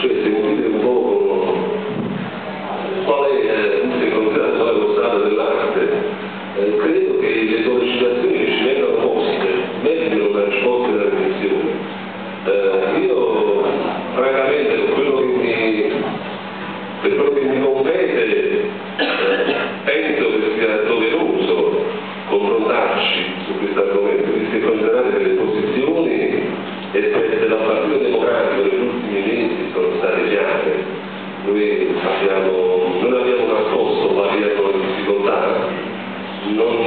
cioè sentire un po' qual è, eh, secondo te, qual è lo stato dell'arte. Eh, credo che le sollecitazioni che ci vengano poste meritino una risposta della riflessione. Eh, io, francamente, per quello che mi, per quello che mi compete, eh, penso che sia doveroso confrontarci su questo argomento, visto che considerate le posizioni espresse dal Partito Democratico mesi sono state chiare. Noi abbiamo, non abbiamo nascosto quali erano le difficoltà, non,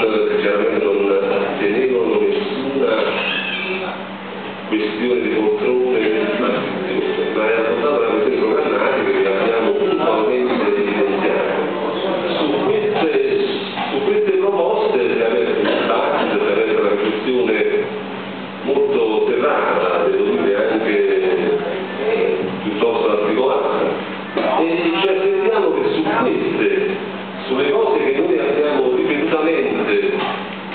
queste, sulle cose che noi abbiamo ripetutamente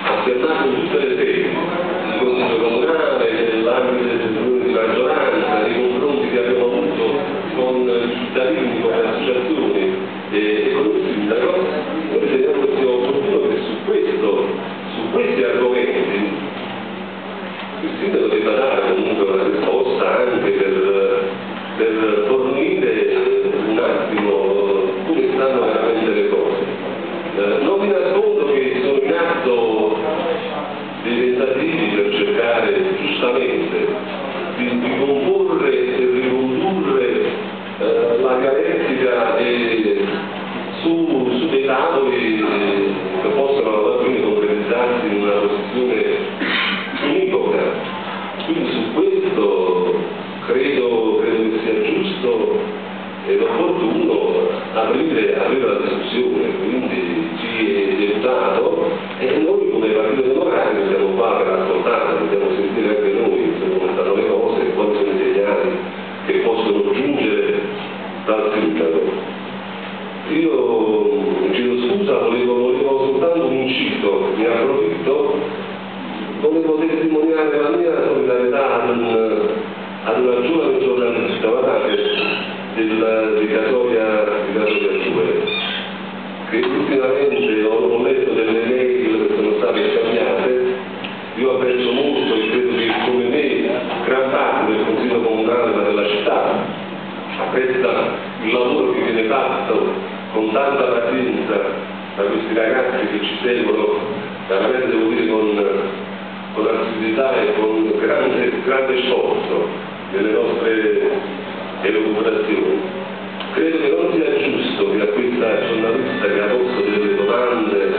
affermato in tutte le sedi, il Consiglio Comunale, nell'ambito delle sessioni di maggioranza, nei confronti che abbiamo avuto con i cittadini, con le associazioni e con il sindaco, noi riteniamo che sia opportuno che su questo, su questi argomenti il sindaco debba dare comunque una risposta anche per, per Eh, non vi nascondo che sono in atto dei tentativi per cercare giustamente di, di comporre e ricondurre eh, la dialettica e su, su dei tavoli eh, che possano alla fine concretizzarsi in una posizione univoca. Quindi su questo credo, credo che sia giusto ed opportuno aprire, aprire incito, ne approfitto, volevo testimoniare la mia solidarietà ad, un, ad una giovane giornalista, guardate, del, di Casoria 2, che ultimamente ho, ho letto delle mail che sono state scambiate, io apprezzo molto e credo che come me gran parte del Consiglio Comunale della città. Apprezza il lavoro che viene fatto con tanta pazienza da questi ragazzi che ci seguono, veramente devo dire con, con assiduità e con grande, grande sforzo nelle nostre elucubrazioni. Credo che non sia giusto che a questa giornalista che ha posto delle domande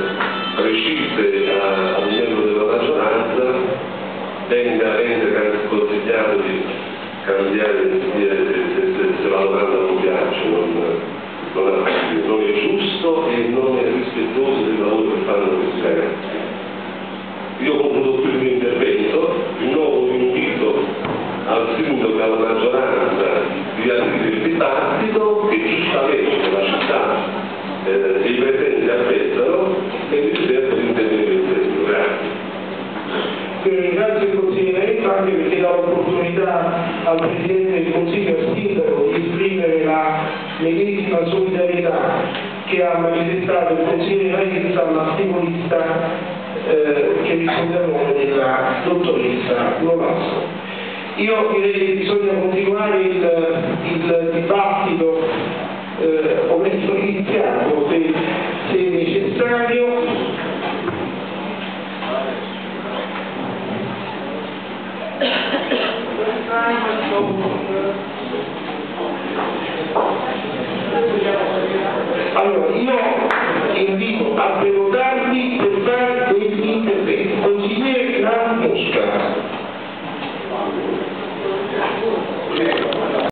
precise a, a un membro della maggioranza venga, venga consigliato di cambiare se, se, se, se la domanda non piace, non, non, è, non è giusto e non è rispettoso del lavoro che fanno questi ragazzi. Io ho concluso qui il mio intervento, di nuovo un invito al sindaco e alla maggioranza di aprire il dibattito che giustamente la città eh, e i presenti aspettano e vi riservo di intervenire in questo. Grazie. Anche perché dà l'opportunità al Presidente del Consiglio al Sindaco di esprimere la medesima solidarietà che ha manifestato il consigliere Maizza alla stimolista eh, che risponde al nome della dottoressa Lovasso. Io direi che bisogna continuare il, il dibattito, eh, o meglio iniziato se Allora, io invito a prevotare